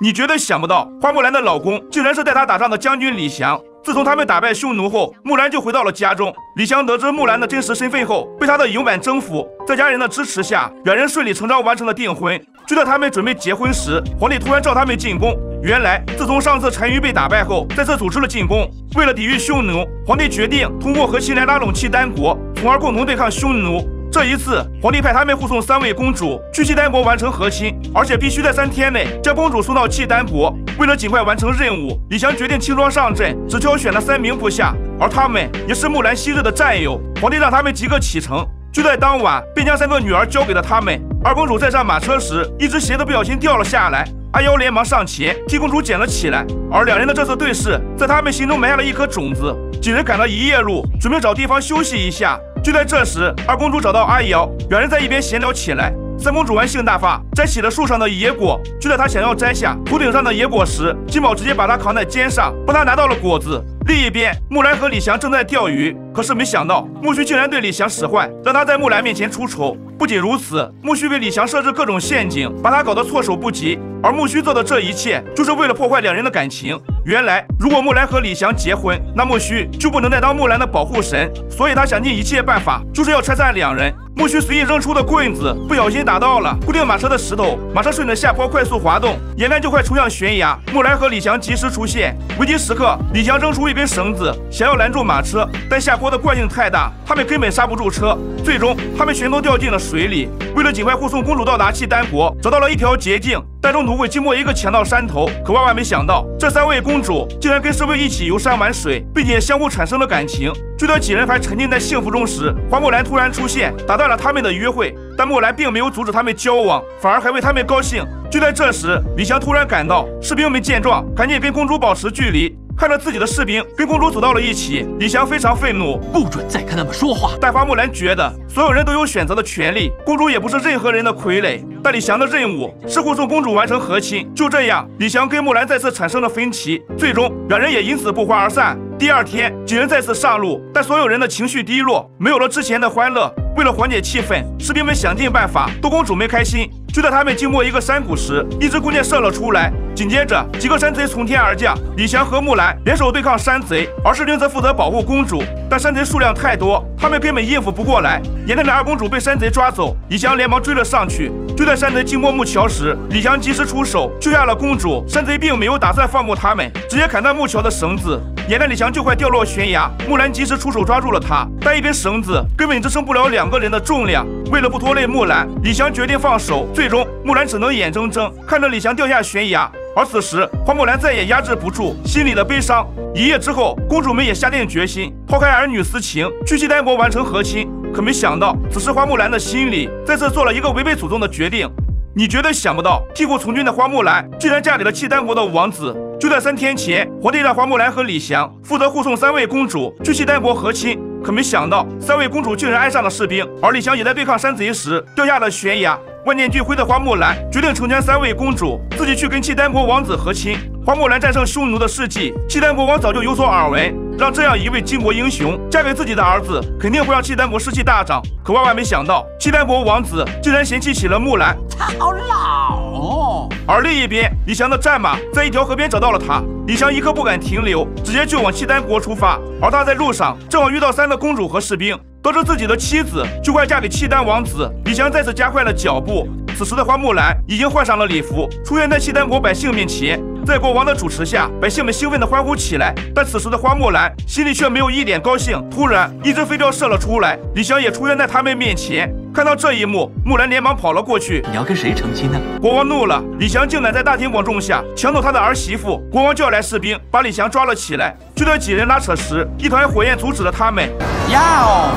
你绝对想不到，花木兰的老公竟然是带她打仗的将军李祥。自从他们打败匈奴后，木兰就回到了家中。李祥得知木兰的真实身份后，被她的勇敢征服，在家人的支持下，两人顺理成章完成了订婚。就在他们准备结婚时，皇帝突然召他们进宫。原来，自从上次单于被打败后，再次组织了进攻。为了抵御匈奴，皇帝决定通过和秦来拉拢契丹国，从而共同对抗匈奴。这一次，皇帝派他们护送三位公主去契丹国完成和亲，而且必须在三天内将公主送到契丹国。为了尽快完成任务，李强决定轻装上阵，只挑选了三名部下，而他们也是木兰昔日的战友。皇帝让他们即刻启程，就在当晚，便将三个女儿交给了他们。二公主在上马车时，一只鞋子不小心掉了下来，阿妖连忙上前替公主捡了起来。而两人的这次对视，在他们心中埋下了一颗种子。几人赶了一夜路，准备找地方休息一下。就在这时，二公主找到阿瑶，两人在一边闲聊起来。三公主玩性大发，摘起了树上的野果。就在她想要摘下头顶上的野果时，金宝直接把她扛在肩上，帮她拿到了果子。另一边，木兰和李翔正在钓鱼，可是没想到木须竟然对李翔使坏，让他在木兰面前出丑。不仅如此，木须为李翔设置各种陷阱，把他搞得措手不及。而木须做的这一切，就是为了破坏两人的感情。原来，如果木兰和李翔结婚，那木须就不能再当木兰的保护神，所以他想尽一切办法，就是要拆散两人。木须随意扔出的棍子，不小心打到了固定马车的石头，马车顺着下坡快速滑动，眼看就快冲向悬崖。木兰和李翔及时出现，危急时刻，李翔扔出一根绳子，想要拦住马车，但下坡的惯性太大，他们根本刹不住车。最终，他们全都掉进了水里。为了尽快护送公主到达契丹国，找到了一条捷径。但中途会经过一个强盗山头，可万万没想到，这三位公主竟然跟侍卫一起游山玩水，并且相互产生了感情。就在几人还沉浸在幸福中时，花木兰突然出现，打断了他们的约会。但木兰并没有阻止他们交往，反而还为他们高兴。就在这时，李翔突然赶到，士兵们见状，赶紧跟公主保持距离。看着自己的士兵跟公主走到了一起，李翔非常愤怒，不准再跟他们说话。但花木兰觉得所有人都有选择的权利，公主也不是任何人的傀儡。但李翔的任务是护送公主完成和亲。就这样，李翔跟木兰再次产生了分歧，最终两人也因此不欢而散。第二天，几人再次上路，但所有人的情绪低落，没有了之前的欢乐。为了缓解气氛，士兵们想尽办法逗公主们开心。就在他们经过一个山谷时，一支弓箭射了出来。紧接着，几个山贼从天而降，李翔和木兰联手对抗山贼，而士兵则负责保护公主。但山贼数量太多，他们根本应付不过来。眼看着二公主被山贼抓走，李翔连忙追了上去。就在山贼经过木桥时，李翔及时出手救下了公主。山贼并没有打算放过他们，直接砍断木桥的绳子。眼看李翔就快掉落悬崖，木兰及时出手抓住了他，但一根绳子根本支撑不了两个人的重量。为了不拖累木兰，李翔决定放手。最终，木兰只能眼睁睁看着李翔掉下悬崖。而此时，花木兰再也压制不住心里的悲伤。一夜之后，公主们也下定决心抛开儿女私情，去契丹国完成和亲。可没想到，此时花木兰的心里再次做了一个违背祖宗的决定。你绝对想不到，替父从军的花木兰竟然嫁给了契丹国的王子。就在三天前，皇帝让花木兰和李翔负责护送三位公主去契丹国和亲。可没想到，三位公主竟然爱上了士兵，而李翔也在对抗山贼时掉下了悬崖。万念俱灰的花木兰决定成全三位公主，自己去跟契丹国王子和亲。花木兰战胜匈奴的事迹，契丹国王早就有所耳闻。让这样一位巾帼英雄嫁给自己的儿子，肯定会让契丹国士气大涨。可万万没想到，契丹国王子竟然嫌弃起了木兰。他好老哦。而另一边，李翔的战马在一条河边找到了他。李翔一刻不敢停留，直接就往契丹国出发。而他在路上正好遇到三个公主和士兵。得知自己的妻子就快嫁给契丹王子，李翔再次加快了脚步。此时的花木兰已经换上了礼服，出现在契丹国百姓面前。在国王的主持下，百姓们兴奋地欢呼起来。但此时的花木兰心里却没有一点高兴。突然，一只飞镖射了出来，李翔也出现在他们面前。看到这一幕，木兰连忙跑了过去。你要跟谁成亲呢？国王怒了，李翔竟敢在大庭广众下抢走他的儿媳妇。国王叫来士兵，把李翔抓了起来。就在几人拉扯时，一团火焰阻止了他们。哟，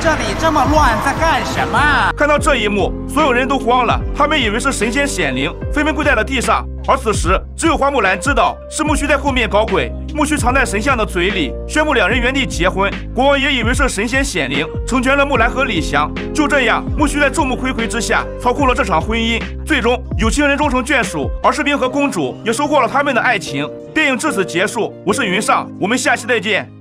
这里这么乱，在干什么？看到这一幕，所有人都慌了，他们以为是神仙显灵，纷纷跪在了地上。而此时，只有花木兰知道是木须在后面搞鬼。木须藏在神像的嘴里，宣布两人原地结婚。国王也以为是神仙显灵，成全了木兰和李翔。就这样，木须在众目睽睽之下操控了这场婚姻。最终，有情人终成眷属，而士兵和公主也收获了他们的爱情。电影至此结束。我是云上，我们下期再见。